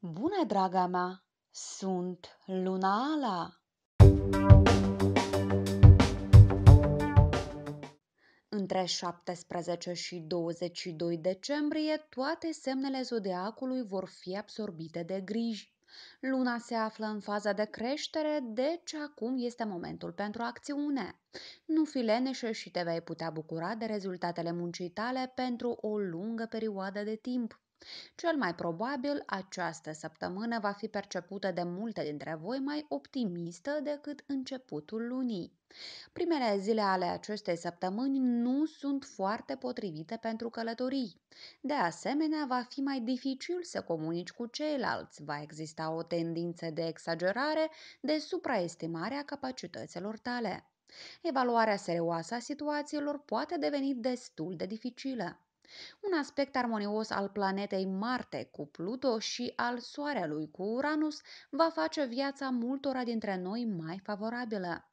Bună, draga mea! Sunt Luna Ala! Între 17 și 22 decembrie, toate semnele zodiacului vor fi absorbite de griji. Luna se află în faza de creștere, deci acum este momentul pentru acțiune. Nu fi leneșă și te vei putea bucura de rezultatele muncii tale pentru o lungă perioadă de timp. Cel mai probabil, această săptămână va fi percepută de multe dintre voi mai optimistă decât începutul lunii. Primele zile ale acestei săptămâni nu sunt foarte potrivite pentru călătorii. De asemenea, va fi mai dificil să comunici cu ceilalți, va exista o tendință de exagerare, de supraestimare a capacităților tale. Evaluarea serioasă a situațiilor poate deveni destul de dificilă. Un aspect armonios al planetei Marte cu Pluto și al Soarelui cu Uranus va face viața multora dintre noi mai favorabilă.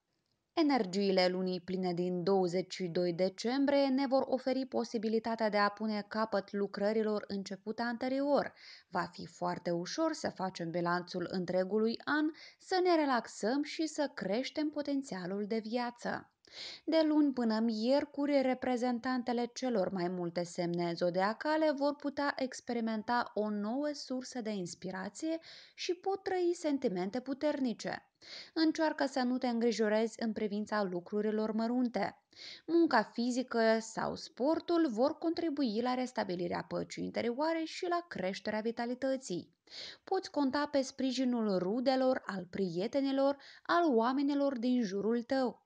Energiile lunii pline din 22 decembrie ne vor oferi posibilitatea de a pune capăt lucrărilor începute anterior. Va fi foarte ușor să facem bilanțul întregului an, să ne relaxăm și să creștem potențialul de viață. De luni până miercuri, reprezentantele celor mai multe semne zodiacale vor putea experimenta o nouă sursă de inspirație și pot trăi sentimente puternice. Încearcă să nu te îngrijorezi în privința lucrurilor mărunte. Munca fizică sau sportul vor contribui la restabilirea păcii interioare și la creșterea vitalității. Poți conta pe sprijinul rudelor, al prietenilor, al oamenilor din jurul tău.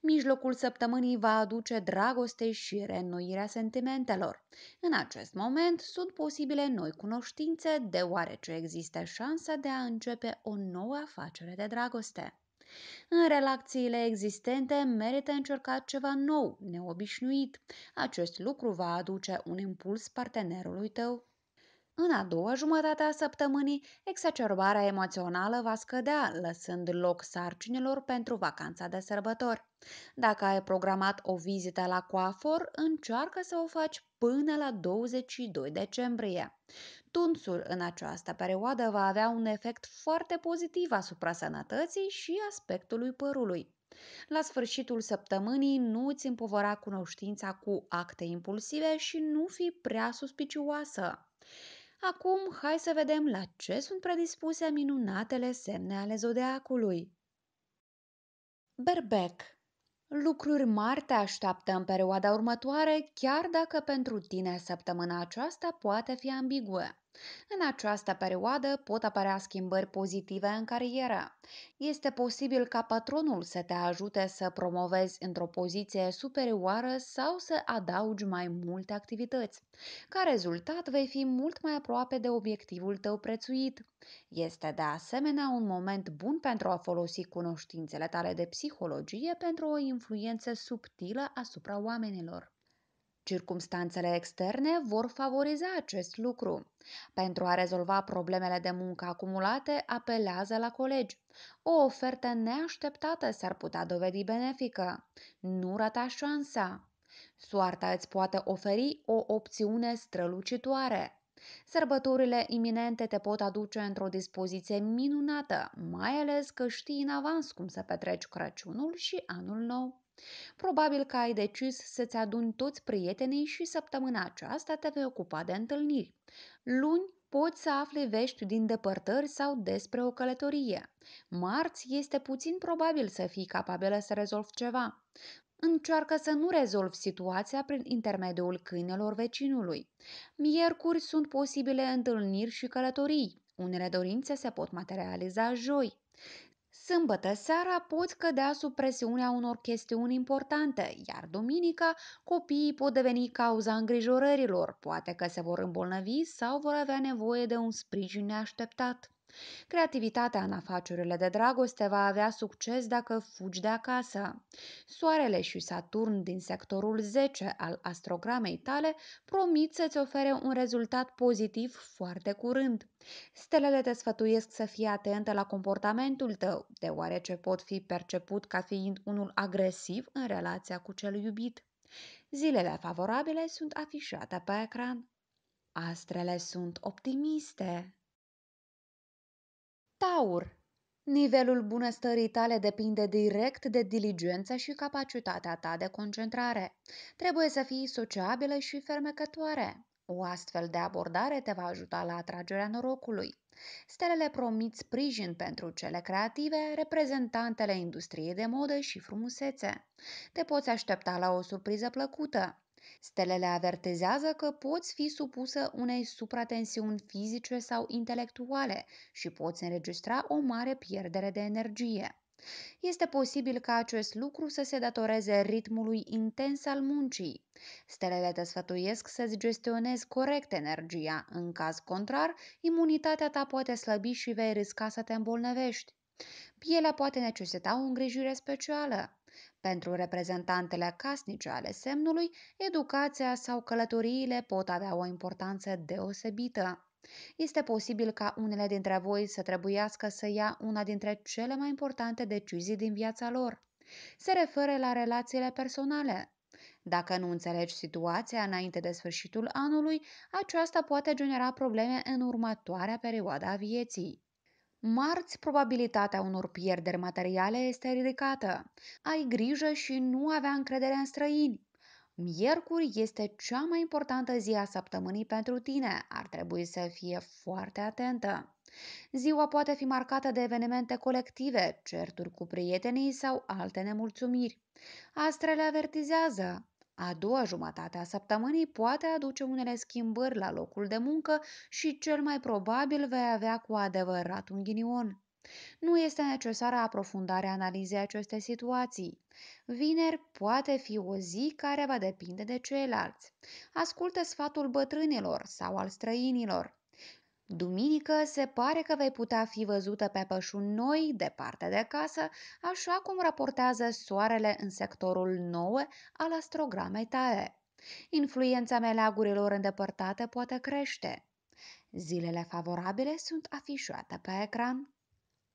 Mijlocul săptămânii va aduce dragoste și reînnoirea sentimentelor. În acest moment sunt posibile noi cunoștințe, deoarece există șansa de a începe o nouă afacere de dragoste. În relațiile existente merită încercat ceva nou, neobișnuit. Acest lucru va aduce un impuls partenerului tău în a doua jumătate a săptămânii, exacerbarea emoțională va scădea, lăsând loc sarcinilor pentru vacanța de sărbători. Dacă ai programat o vizită la coafor, încearcă să o faci până la 22 decembrie. Tunsul în această perioadă va avea un efect foarte pozitiv asupra sănătății și aspectului părului. La sfârșitul săptămânii nu îți împovăra cunoștința cu acte impulsive și nu fi prea suspicioasă. Acum, hai să vedem la ce sunt predispuse minunatele semne ale zodeacului. Berbec Lucruri mari te așteaptă în perioada următoare, chiar dacă pentru tine săptămâna aceasta poate fi ambiguă. În această perioadă pot apărea schimbări pozitive în carieră. Este posibil ca patronul să te ajute să promovezi într-o poziție superioară sau să adaugi mai multe activități. Ca rezultat, vei fi mult mai aproape de obiectivul tău prețuit. Este de asemenea un moment bun pentru a folosi cunoștințele tale de psihologie pentru o influență subtilă asupra oamenilor. Circumstanțele externe vor favoriza acest lucru. Pentru a rezolva problemele de muncă acumulate, apelează la colegi. O ofertă neașteptată s-ar putea dovedi benefică. Nu rata șansa. Soarta îți poate oferi o opțiune strălucitoare. Sărbătorile iminente te pot aduce într-o dispoziție minunată, mai ales că știi în avans cum să petreci Crăciunul și anul nou. Probabil că ai decis să-ți aduni toți prietenii și săptămâna aceasta te vei ocupa de întâlniri. Luni poți să afli vești din depărtări sau despre o călătorie. Marți este puțin probabil să fii capabilă să rezolvi ceva. Încearcă să nu rezolvi situația prin intermediul câinelor vecinului. Miercuri sunt posibile întâlniri și călătorii. Unele dorințe se pot materializa joi. Sâmbătă seara poți cădea sub presiunea unor chestiuni importante, iar duminica copiii pot deveni cauza îngrijorărilor, poate că se vor îmbolnăvi sau vor avea nevoie de un sprijin neașteptat. Creativitatea în afacerile de dragoste va avea succes dacă fugi de acasă. Soarele și Saturn din sectorul 10 al astrogramei tale promit să-ți ofere un rezultat pozitiv foarte curând. Stelele te sfătuiesc să fii atentă la comportamentul tău, deoarece pot fi perceput ca fiind unul agresiv în relația cu cel iubit. Zilele favorabile sunt afișate pe ecran. Astrele sunt optimiste. Taur. Nivelul bunăstării tale depinde direct de diligența și capacitatea ta de concentrare. Trebuie să fii sociabilă și fermecătoare. O astfel de abordare te va ajuta la atragerea norocului. Stelele promit sprijin pentru cele creative, reprezentantele industriei de modă și frumusețe. Te poți aștepta la o surpriză plăcută. Stelele avertizează că poți fi supusă unei supratensiuni fizice sau intelectuale și poți înregistra o mare pierdere de energie. Este posibil ca acest lucru să se datoreze ritmului intens al muncii. Stelele te sfătuiesc să-ți gestionezi corect energia, în caz contrar, imunitatea ta poate slăbi și vei risca să te îmbolnăvești. Pielea poate necesita o îngrijire specială. Pentru reprezentantele casnice ale semnului, educația sau călătoriile pot avea o importanță deosebită. Este posibil ca unele dintre voi să trebuiască să ia una dintre cele mai importante decizii din viața lor. Se referă la relațiile personale. Dacă nu înțelegi situația înainte de sfârșitul anului, aceasta poate genera probleme în următoarea perioadă a vieții. Marți, probabilitatea unor pierderi materiale este ridicată. Ai grijă și nu avea încredere în străini. Miercuri este cea mai importantă zi a săptămânii pentru tine. Ar trebui să fie foarte atentă. Ziua poate fi marcată de evenimente colective, certuri cu prietenii sau alte nemulțumiri. Astrele avertizează. A doua jumătate a săptămânii poate aduce unele schimbări la locul de muncă și cel mai probabil vei avea cu adevărat un ghinion. Nu este necesară aprofundarea analizei acestei situații. Vineri poate fi o zi care va depinde de ceilalți. Ascultă sfatul bătrânilor sau al străinilor. Duminică se pare că vei putea fi văzută pe pășuni noi, departe de casă, așa cum raportează soarele în sectorul 9 al astrogramei tale. Influența meleagurilor îndepărtate poate crește. Zilele favorabile sunt afișate pe ecran.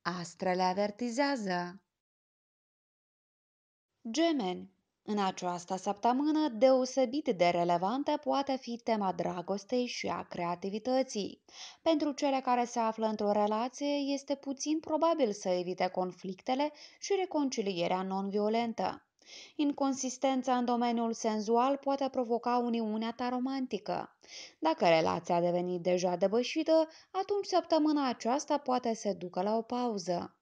Astrele avertizează. Gemeni în această săptămână, deosebit de relevantă poate fi tema dragostei și a creativității. Pentru cele care se află într-o relație, este puțin probabil să evite conflictele și reconcilierea non-violentă. Inconsistența în domeniul senzual poate provoca uniunea ta romantică. Dacă relația a devenit deja debășită, atunci săptămâna aceasta poate să ducă la o pauză.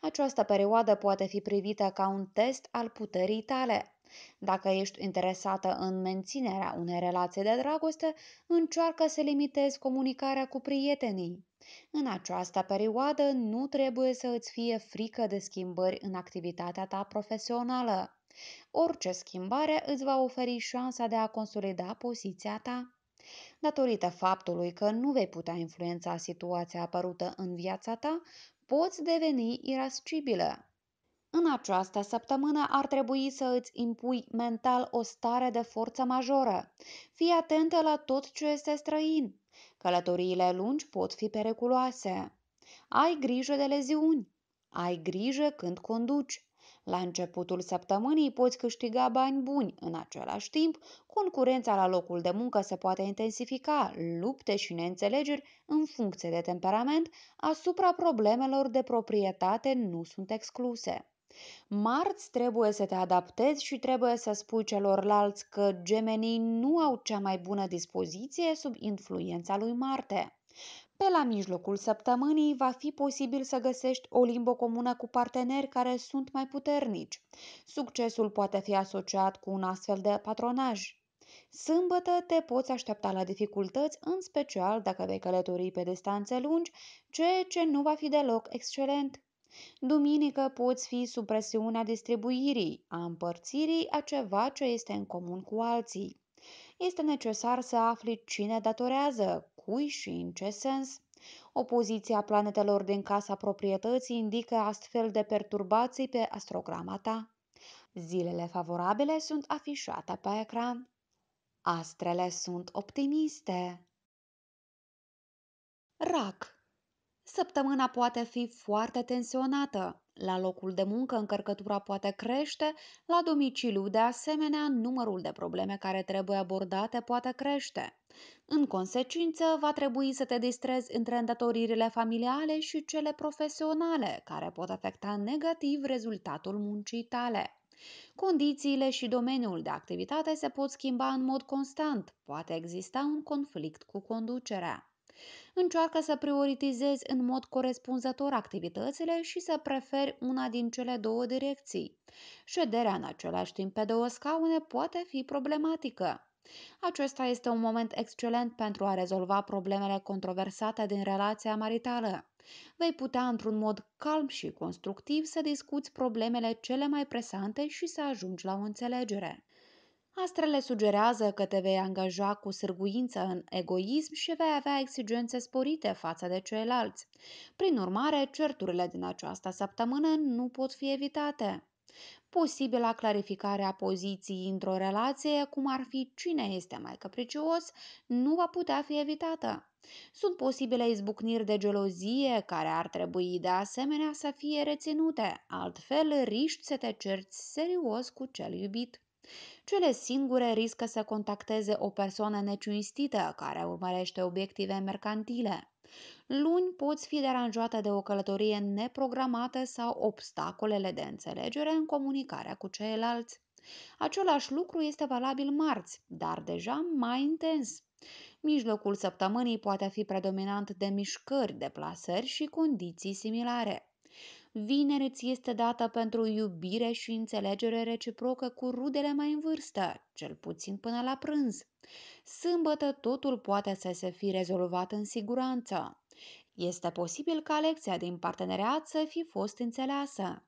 Această perioadă poate fi privită ca un test al puterii tale. Dacă ești interesată în menținerea unei relații de dragoste, încearcă să limitezi comunicarea cu prietenii. În această perioadă nu trebuie să îți fie frică de schimbări în activitatea ta profesională. Orice schimbare îți va oferi șansa de a consolida poziția ta. Datorită faptului că nu vei putea influența situația apărută în viața ta, poți deveni irascibilă. În această săptămână ar trebui să îți impui mental o stare de forță majoră. Fii atentă la tot ce este străin. Călătoriile lungi pot fi periculoase. Ai grijă de leziuni. Ai grijă când conduci. La începutul săptămânii poți câștiga bani buni. În același timp, concurența la locul de muncă se poate intensifica, lupte și neînțelegeri în funcție de temperament asupra problemelor de proprietate nu sunt excluse. Marți trebuie să te adaptezi și trebuie să spui celorlalți că gemenii nu au cea mai bună dispoziție sub influența lui Marte. Pe la mijlocul săptămânii va fi posibil să găsești o limbă comună cu parteneri care sunt mai puternici. Succesul poate fi asociat cu un astfel de patronaj. Sâmbătă te poți aștepta la dificultăți, în special dacă vei călători pe distanțe lungi, ceea ce nu va fi deloc excelent. Duminică poți fi sub presiunea distribuirii, a împărțirii a ceva ce este în comun cu alții. Este necesar să afli cine datorează, cui și în ce sens. Opoziția planetelor din casa proprietății indică astfel de perturbații pe astrograma ta. Zilele favorabile sunt afișate pe ecran. Astrele sunt optimiste. Rac Săptămâna poate fi foarte tensionată. La locul de muncă, încărcătura poate crește, la domiciliu, de asemenea, numărul de probleme care trebuie abordate poate crește. În consecință, va trebui să te distrezi între îndatoririle familiale și cele profesionale, care pot afecta negativ rezultatul muncii tale. Condițiile și domeniul de activitate se pot schimba în mod constant, poate exista un conflict cu conducerea. Încearcă să prioritizezi în mod corespunzător activitățile și să preferi una din cele două direcții. Șederea în același timp pe două scaune poate fi problematică. Acesta este un moment excelent pentru a rezolva problemele controversate din relația maritală. Vei putea, într-un mod calm și constructiv, să discuți problemele cele mai presante și să ajungi la o înțelegere. Astrele sugerează că te vei angaja cu sârguință în egoism și vei avea exigențe sporite față de ceilalți. Prin urmare, certurile din această săptămână nu pot fi evitate. Posibila clarificare a poziției într-o relație, cum ar fi cine este mai capricios, nu va putea fi evitată. Sunt posibile izbucniri de gelozie care ar trebui de asemenea să fie reținute, altfel riști să te cerți serios cu cel iubit. Cele singure riscă să contacteze o persoană necinstită care urmărește obiective mercantile. Luni poți fi deranjată de o călătorie neprogramată sau obstacolele de înțelegere în comunicarea cu ceilalți. Același lucru este valabil marți, dar deja mai intens. Mijlocul săptămânii poate fi predominant de mișcări, deplasări și condiții similare. Vineri îți este dată pentru iubire și înțelegere reciprocă cu rudele mai în vârstă, cel puțin până la prânz. Sâmbătă totul poate să se fi rezolvat în siguranță. Este posibil ca lecția din parteneriat să fi fost înțeleasă.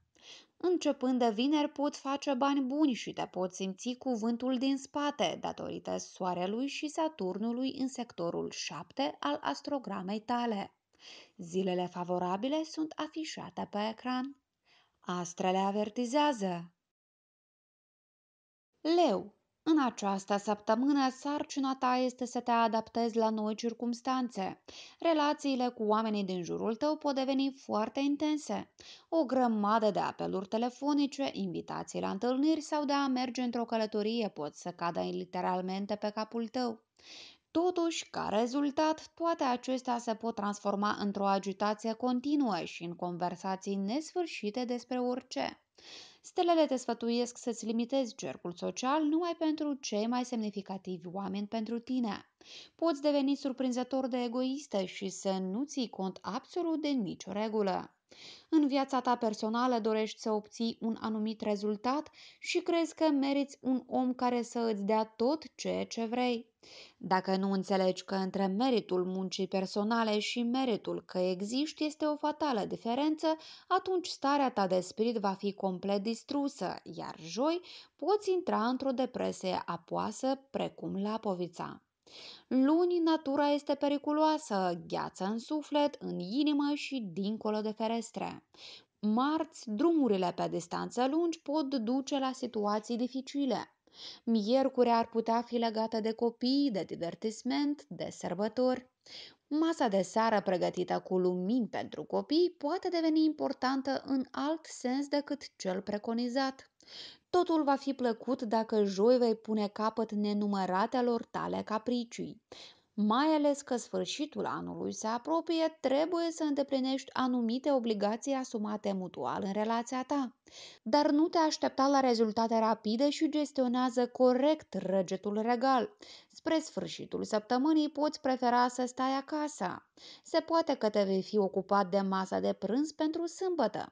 Începând de vineri pot face bani buni și te poți simți cuvântul din spate datorită soarelui și Saturnului în sectorul 7 al astrogramei tale. Zilele favorabile sunt afișate pe ecran. Astrele avertizează. Leu, în această săptămână, sarcina ta este să te adaptezi la noi circumstanțe. Relațiile cu oamenii din jurul tău pot deveni foarte intense. O grămadă de apeluri telefonice, invitații la întâlniri sau de a merge într-o călătorie pot să cadă literalmente pe capul tău. Totuși, ca rezultat, toate acestea se pot transforma într-o agitație continuă și în conversații nesfârșite despre orice. Stelele te sfătuiesc să-ți limitezi cercul social numai pentru cei mai semnificativi oameni pentru tine. Poți deveni surprinzător de egoistă și să nu ții cont absolut de nicio regulă. În viața ta personală dorești să obții un anumit rezultat și crezi că meriți un om care să îți dea tot ceea ce vrei. Dacă nu înțelegi că între meritul muncii personale și meritul că existi este o fatală diferență, atunci starea ta de spirit va fi complet distrusă, iar joi poți intra într-o depresie apoasă precum lapovița. Luni, natura este periculoasă, gheață în suflet, în inimă și dincolo de ferestre. Marți, drumurile pe distanță lungi pot duce la situații dificile. Miercuri ar putea fi legată de copii, de divertisment, de sărbători. Masa de seară pregătită cu lumini pentru copii poate deveni importantă în alt sens decât cel preconizat. Totul va fi plăcut dacă joi vei pune capăt nenumăratelor tale capricii. Mai ales că sfârșitul anului se apropie, trebuie să îndeplinești anumite obligații asumate mutual în relația ta. Dar nu te aștepta la rezultate rapide și gestionează corect răgetul regal. Spre sfârșitul săptămânii poți prefera să stai acasă. Se poate că te vei fi ocupat de masa de prânz pentru sâmbătă.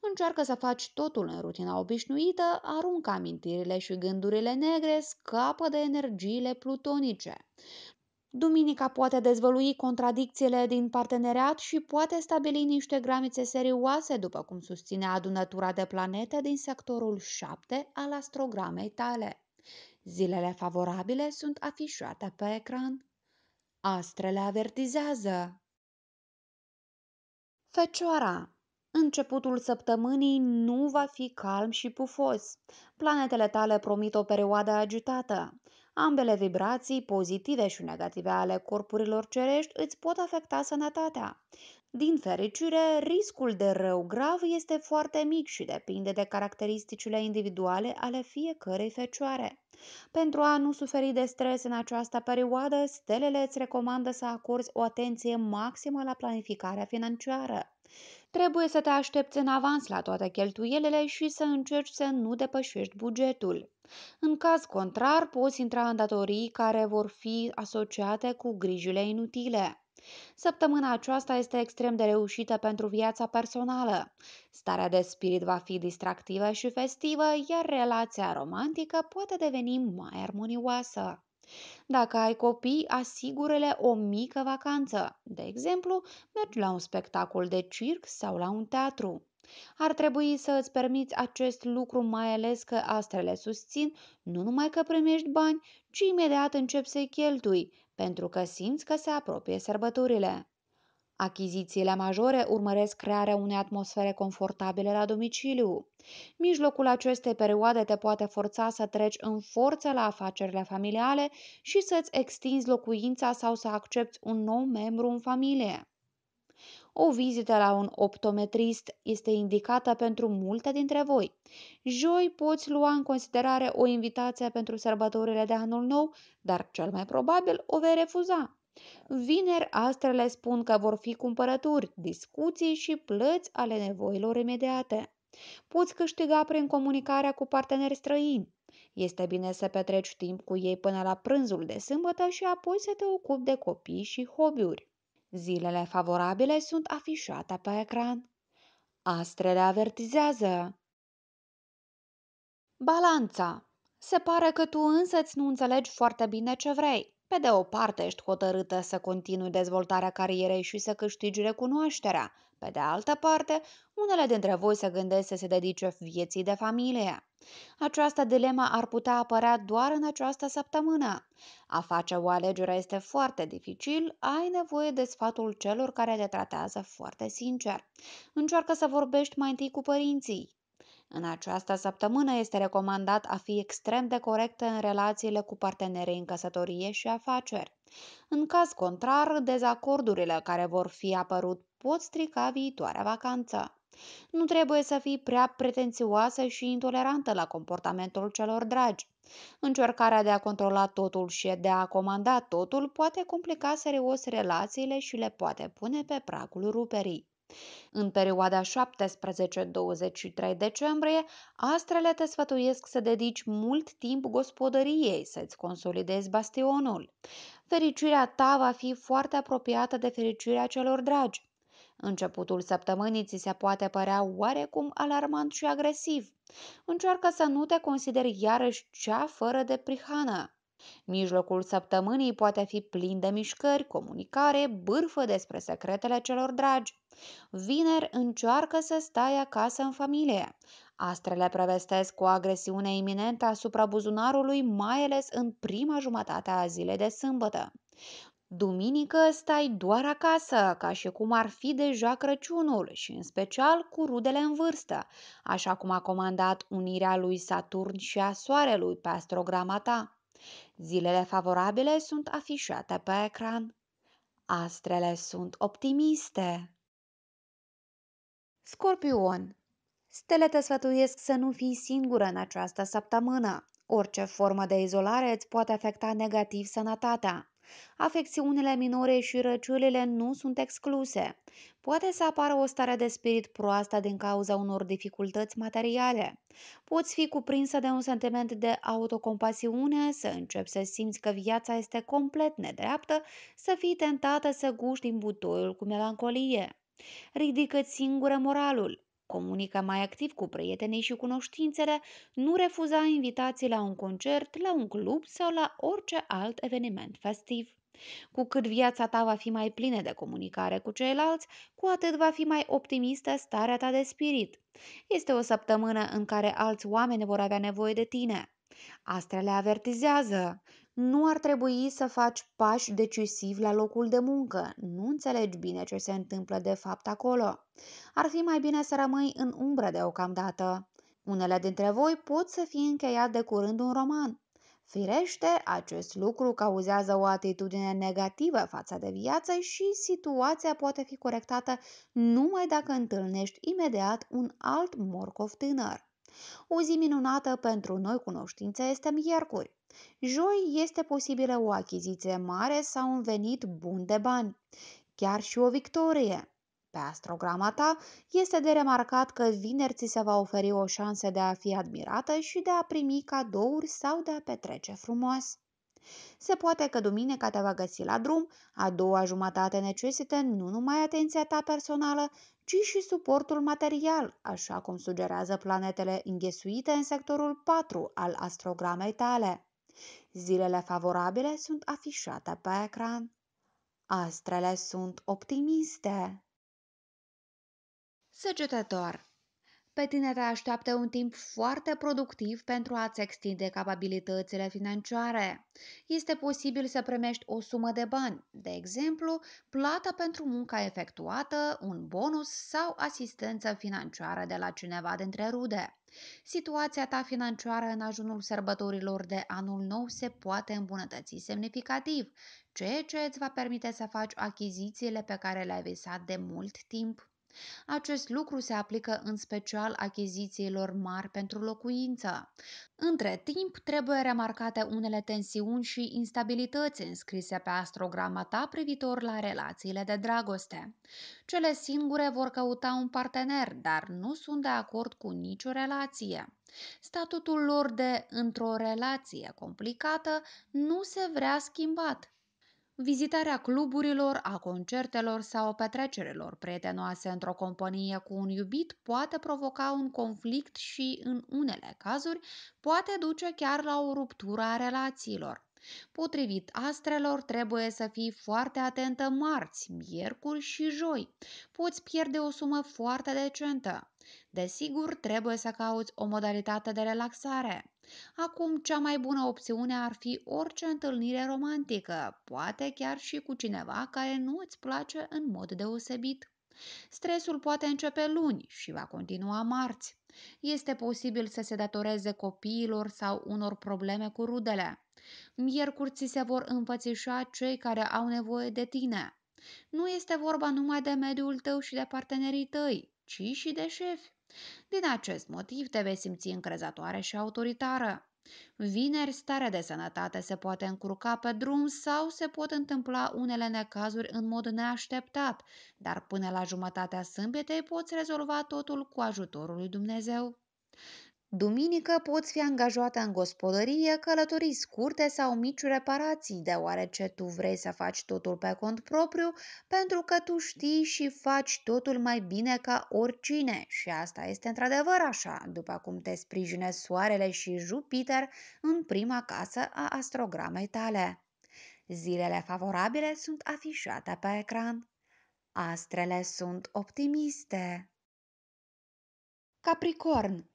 Încearcă să faci totul în rutina obișnuită, aruncă amintirile și gândurile negre, scapă de energiile plutonice. Duminica poate dezvălui contradicțiile din parteneriat și poate stabili niște granițe serioase, după cum susține adunătura de planete din sectorul 7 al astrogramei tale. Zilele favorabile sunt afișate pe ecran. Astrele avertizează. Fecioara Începutul săptămânii nu va fi calm și pufos. Planetele tale promit o perioadă agitată. Ambele vibrații, pozitive și negative ale corpurilor cerești, îți pot afecta sănătatea. Din fericire, riscul de rău grav este foarte mic și depinde de caracteristicile individuale ale fiecărei fecioare. Pentru a nu suferi de stres în această perioadă, stelele îți recomandă să acorzi o atenție maximă la planificarea financiară. Trebuie să te aștepți în avans la toate cheltuielile și să încerci să nu depășești bugetul. În caz contrar, poți intra în datorii care vor fi asociate cu grijile inutile. Săptămâna aceasta este extrem de reușită pentru viața personală. Starea de spirit va fi distractivă și festivă, iar relația romantică poate deveni mai armonioasă. Dacă ai copii, asigură-le o mică vacanță. De exemplu, mergi la un spectacol de circ sau la un teatru. Ar trebui să îți permiți acest lucru, mai ales că astrele susțin nu numai că primești bani, ci imediat începi să-i cheltui, pentru că simți că se apropie sărbătorile. Achizițiile majore urmăresc crearea unei atmosfere confortabile la domiciliu. Mijlocul acestei perioade te poate forța să treci în forță la afacerile familiale și să-ți extinzi locuința sau să accepti un nou membru în familie. O vizită la un optometrist este indicată pentru multe dintre voi. Joi poți lua în considerare o invitație pentru sărbătorile de anul nou, dar cel mai probabil o vei refuza. Vineri, astrele spun că vor fi cumpărături, discuții și plăți ale nevoilor imediate. Poți câștiga prin comunicarea cu parteneri străini. Este bine să petreci timp cu ei până la prânzul de sâmbătă și apoi să te ocupi de copii și hobby-uri. Zilele favorabile sunt afișate pe ecran. Astrele avertizează. Balanța. Se pare că tu însăți nu înțelegi foarte bine ce vrei. Pe de o parte, ești hotărâtă să continui dezvoltarea carierei și să câștigi recunoașterea. Pe de altă parte, unele dintre voi se gândesc să se dedice vieții de familie. Această dilemă ar putea apărea doar în această săptămână. A face o alegere este foarte dificil, ai nevoie de sfatul celor care te tratează foarte sincer. Încearcă să vorbești mai întâi cu părinții. În această săptămână este recomandat a fi extrem de corectă în relațiile cu partenerii în căsătorie și afaceri. În caz contrar, dezacordurile care vor fi apărut pot strica viitoarea vacanță. Nu trebuie să fii prea pretențioasă și intolerantă la comportamentul celor dragi. Încercarea de a controla totul și de a comanda totul poate complica serios relațiile și le poate pune pe pragul ruperii. În perioada 17-23 decembrie, astrele te sfătuiesc să dedici mult timp gospodăriei, să-ți consolidezi bastionul. Fericirea ta va fi foarte apropiată de fericirea celor dragi. Începutul săptămânii ți se poate părea oarecum alarmant și agresiv. Încearcă să nu te consideri iarăși cea fără de prihană. Mijlocul săptămânii poate fi plin de mișcări, comunicare, bârfă despre secretele celor dragi. Vineri încearcă să stai acasă în familie. Astrele prevestesc o agresiune iminentă asupra buzunarului, mai ales în prima jumătate a zilei de sâmbătă. Duminică stai doar acasă, ca și cum ar fi deja Crăciunul și în special cu rudele în vârstă, așa cum a comandat unirea lui Saturn și a Soarelui pe astrograma ta. Zilele favorabile sunt afișate pe ecran. Astrele sunt optimiste. Scorpion Stele te sfătuiesc să nu fii singură în această săptămână. Orice formă de izolare îți poate afecta negativ sănătatea. Afecțiunile minore și răciulile nu sunt excluse. Poate să apară o stare de spirit proastă din cauza unor dificultăți materiale. Poți fi cuprinsă de un sentiment de autocompasiune, să începi să simți că viața este complet nedreaptă, să fii tentată să guști din butoiul cu melancolie. Ridică-ți singură moralul. Comunică mai activ cu prietenii și cunoștințele, nu refuza invitații la un concert, la un club sau la orice alt eveniment festiv. Cu cât viața ta va fi mai plină de comunicare cu ceilalți, cu atât va fi mai optimistă starea ta de spirit. Este o săptămână în care alți oameni vor avea nevoie de tine. Astrele avertizează. Nu ar trebui să faci pași decisivi la locul de muncă. Nu înțelegi bine ce se întâmplă de fapt acolo. Ar fi mai bine să rămâi în umbră deocamdată. Unele dintre voi pot să fie încheiat de curând un roman. Firește, acest lucru cauzează o atitudine negativă față de viață și situația poate fi corectată numai dacă întâlnești imediat un alt morcov tânăr. O zi minunată pentru noi cunoștințe este miercuri. Joi este posibilă o achiziție mare sau un venit bun de bani, chiar și o victorie. Pe astrograma ta este de remarcat că vineri ți se va oferi o șansă de a fi admirată și de a primi cadouri sau de a petrece frumos. Se poate că duminica te va găsi la drum, a doua jumătate necesită nu numai atenția ta personală, ci și suportul material, așa cum sugerează planetele înghesuite în sectorul 4 al astrogramei tale. Zilele favorabile sunt afișate pe ecran. Astrele sunt optimiste. Săgetător pe tine te așteaptă un timp foarte productiv pentru a-ți extinde capabilitățile financiare. Este posibil să primești o sumă de bani, de exemplu, plata pentru munca efectuată, un bonus sau asistență financiară de la cineva dintre rude. Situația ta financiară în ajunul sărbătorilor de anul nou se poate îmbunătăți semnificativ, ceea ce îți va permite să faci achizițiile pe care le-ai visat de mult timp. Acest lucru se aplică în special achizițiilor mari pentru locuință. Între timp, trebuie remarcate unele tensiuni și instabilități înscrise pe astrograma ta privitor la relațiile de dragoste. Cele singure vor căuta un partener, dar nu sunt de acord cu nicio relație. Statutul lor de într-o relație complicată nu se vrea schimbat. Vizitarea cluburilor, a concertelor sau petrecerilor prietenoase într-o companie cu un iubit poate provoca un conflict și, în unele cazuri, poate duce chiar la o ruptură a relațiilor. Potrivit astrelor, trebuie să fii foarte atentă marți, miercuri și joi. Poți pierde o sumă foarte decentă. Desigur, trebuie să cauți o modalitate de relaxare. Acum, cea mai bună opțiune ar fi orice întâlnire romantică, poate chiar și cu cineva care nu îți place în mod deosebit. Stresul poate începe luni și va continua marți. Este posibil să se datoreze copiilor sau unor probleme cu rudele. Miercuri ți se vor înfățișa cei care au nevoie de tine. Nu este vorba numai de mediul tău și de partenerii tăi, ci și de șefi. Din acest motiv te vei simți încrezătoare și autoritară. Vineri, starea de sănătate se poate încurca pe drum sau se pot întâmpla unele necazuri în mod neașteptat, dar până la jumătatea sâmbetei poți rezolva totul cu ajutorul lui Dumnezeu. Duminică poți fi angajată în gospodărie, călătorii scurte sau mici reparații, deoarece tu vrei să faci totul pe cont propriu, pentru că tu știi și faci totul mai bine ca oricine. Și asta este într-adevăr așa, după cum te sprijine Soarele și Jupiter în prima casă a astrogramei tale. Zilele favorabile sunt afișate pe ecran. Astrele sunt optimiste. Capricorn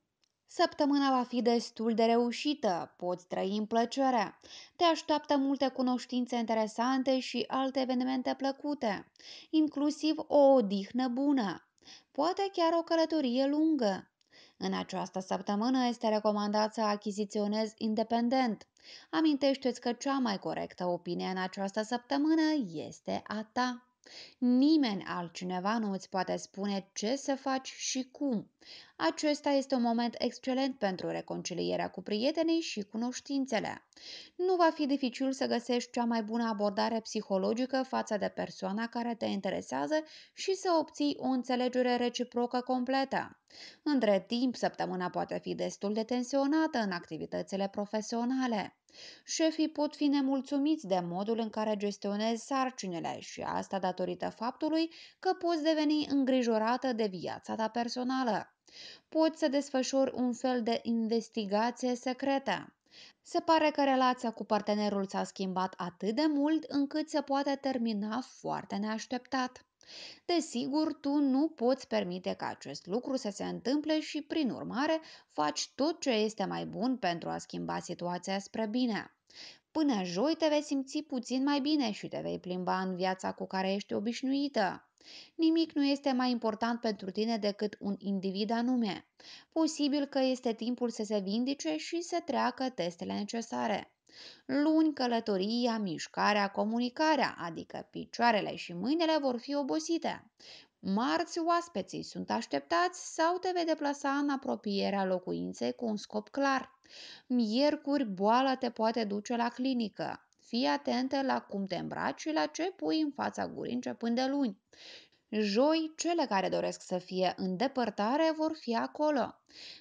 Săptămâna va fi destul de reușită, poți trăi în plăcere. Te așteaptă multe cunoștințe interesante și alte evenimente plăcute, inclusiv o odihnă bună, poate chiar o călătorie lungă. În această săptămână este recomandat să achiziționezi independent. Amintește-ți că cea mai corectă opinie în această săptămână este a ta. Nimeni altcineva nu îți poate spune ce să faci și cum. Acesta este un moment excelent pentru reconcilierea cu prietenii și cunoștințele. Nu va fi dificil să găsești cea mai bună abordare psihologică față de persoana care te interesează și să obții o înțelegere reciprocă completă. Între timp, săptămâna poate fi destul de tensionată în activitățile profesionale. Șefii pot fi nemulțumiți de modul în care gestionezi sarcinile și asta datorită faptului că poți deveni îngrijorată de viața ta personală. Poți să desfășori un fel de investigație secretă. Se pare că relația cu partenerul s-a schimbat atât de mult încât se poate termina foarte neașteptat. Desigur, tu nu poți permite ca acest lucru să se întâmple și, prin urmare, faci tot ce este mai bun pentru a schimba situația spre bine. Până joi te vei simți puțin mai bine și te vei plimba în viața cu care ești obișnuită. Nimic nu este mai important pentru tine decât un individ anume. Posibil că este timpul să se vindice și să treacă testele necesare. Luni, călătoria, mișcarea, comunicarea, adică picioarele și mâinile vor fi obosite. Marți, oaspeții sunt așteptați sau te vei deplasa în apropierea locuinței cu un scop clar. Miercuri, boala te poate duce la clinică. Fii atentă la cum te îmbraci și la ce pui în fața gurii începând de luni. Joi, cele care doresc să fie în depărtare vor fi acolo.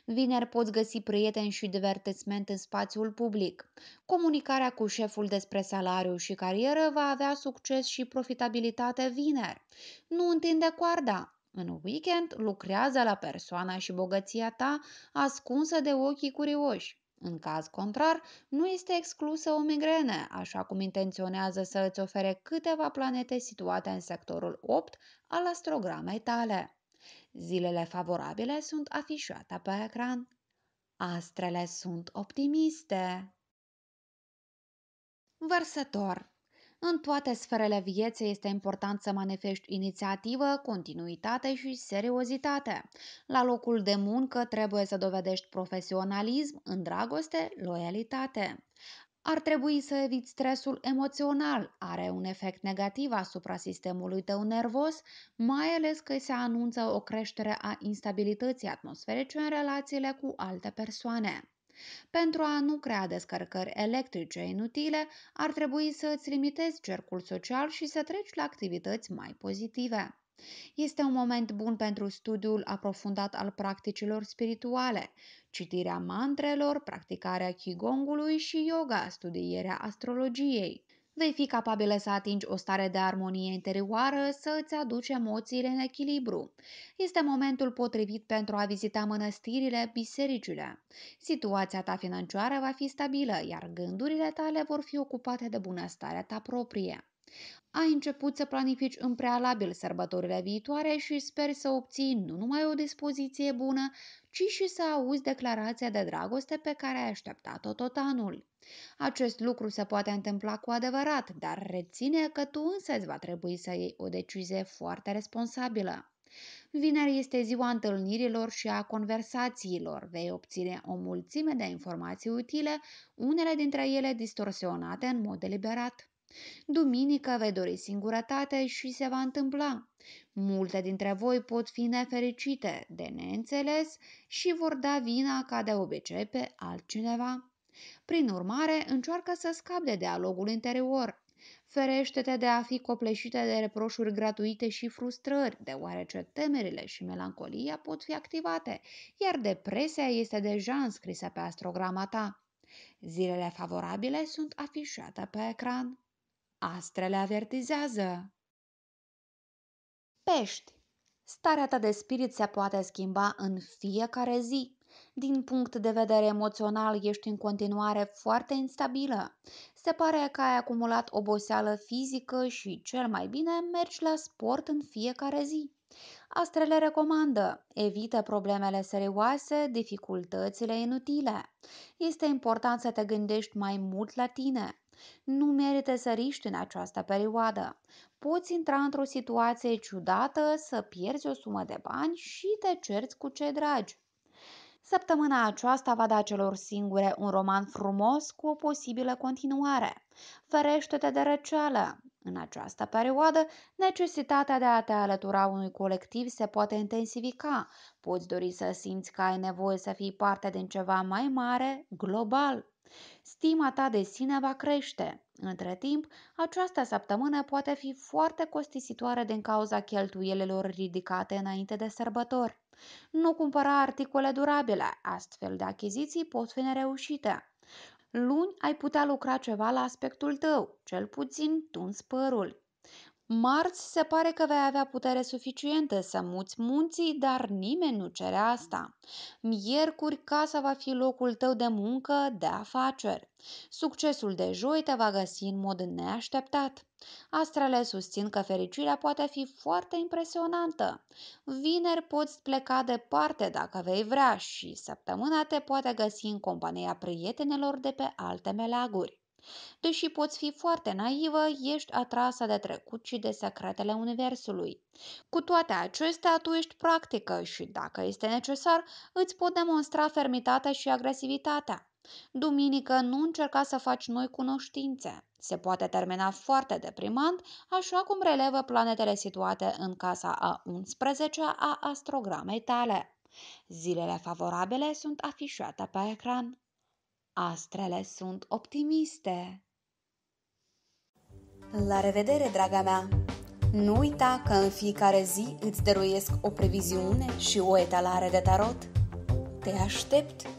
Vineri poți găsi prieteni și divertisment în spațiul public. Comunicarea cu șeful despre salariu și carieră va avea succes și profitabilitate vineri. Nu întinde coarda. În weekend lucrează la persoana și bogăția ta ascunsă de ochii curioși. În caz contrar, nu este exclusă o migrene, așa cum intenționează să îți ofere câteva planete situate în sectorul 8 al astrogramei tale. Zilele favorabile sunt afișate pe ecran. Astrele sunt optimiste. Vărsător în toate sferele vieții este important să manifesti inițiativă, continuitate și seriozitate. La locul de muncă trebuie să dovedești profesionalism, în dragoste, loialitate. Ar trebui să eviți stresul emoțional, are un efect negativ asupra sistemului tău nervos, mai ales că se anunță o creștere a instabilității atmosferice în relațiile cu alte persoane. Pentru a nu crea descărcări electrice inutile, ar trebui să îți limitezi cercul social și să treci la activități mai pozitive. Este un moment bun pentru studiul aprofundat al practicilor spirituale, citirea mantrelor, practicarea qigongului și yoga, studierea astrologiei vei fi capabilă să atingi o stare de armonie interioară, să îți aduci emoțiile în echilibru. Este momentul potrivit pentru a vizita mănăstirile, bisericile. Situația ta financiară va fi stabilă, iar gândurile tale vor fi ocupate de bunăstarea ta proprie. Ai început să planifici în prealabil sărbătorile viitoare și speri să obții nu numai o dispoziție bună, ci și să auzi declarația de dragoste pe care ai așteptat-o tot anul. Acest lucru se poate întâmpla cu adevărat, dar reține că tu însă va trebui să iei o decizie foarte responsabilă. Vineri este ziua întâlnirilor și a conversațiilor. Vei obține o mulțime de informații utile, unele dintre ele distorsionate în mod deliberat. Duminică vei dori singurătate și se va întâmpla. Multe dintre voi pot fi nefericite, de neînțeles și vor da vina ca de obicei pe altcineva. Prin urmare, încearcă să scapi de dialogul interior. Ferește-te de a fi copleșite de reproșuri gratuite și frustrări, deoarece temerile și melancolia pot fi activate, iar depresia este deja înscrisă pe astrograma ta. Zilele favorabile sunt afișate pe ecran. Astrele avertizează. Pești. Starea ta de spirit se poate schimba în fiecare zi. Din punct de vedere emoțional, ești în continuare foarte instabilă. Se pare că ai acumulat oboseală fizică și, cel mai bine, mergi la sport în fiecare zi. Astrele recomandă, evită problemele serioase, dificultățile inutile. Este important să te gândești mai mult la tine. Nu merită să riști în această perioadă. Poți intra într-o situație ciudată, să pierzi o sumă de bani și te cerți cu cei dragi. Săptămâna aceasta va da celor singure un roman frumos cu o posibilă continuare. Ferește-te de răceală. În această perioadă, necesitatea de a te alătura unui colectiv se poate intensifica. Poți dori să simți că ai nevoie să fii parte din ceva mai mare, global. Stima ta de sine va crește. Între timp, această săptămână poate fi foarte costisitoare din cauza cheltuielilor ridicate înainte de sărbători. Nu cumpăra articole durabile, astfel de achiziții pot fi nereușite. Luni ai putea lucra ceva la aspectul tău, cel puțin tunți părul. Marți se pare că vei avea putere suficientă să muți munții, dar nimeni nu cere asta. Miercuri, casa va fi locul tău de muncă, de afaceri. Succesul de joi te va găsi în mod neașteptat. Astrele susțin că fericirea poate fi foarte impresionantă. Vineri poți pleca departe dacă vei vrea și săptămâna te poate găsi în compania prietenelor de pe alte meleaguri. Deși poți fi foarte naivă, ești atrasă de trecut și de secretele Universului. Cu toate acestea, tu ești practică și, dacă este necesar, îți pot demonstra fermitatea și agresivitatea. Duminică nu încerca să faci noi cunoștințe. Se poate termina foarte deprimant, așa cum relevă planetele situate în casa a 11 a astrogramei tale. Zilele favorabile sunt afișate pe ecran. Astrele sunt optimiste. La revedere, draga mea! Nu uita că în fiecare zi îți dăruiesc o previziune și o etalare de tarot. Te aștept!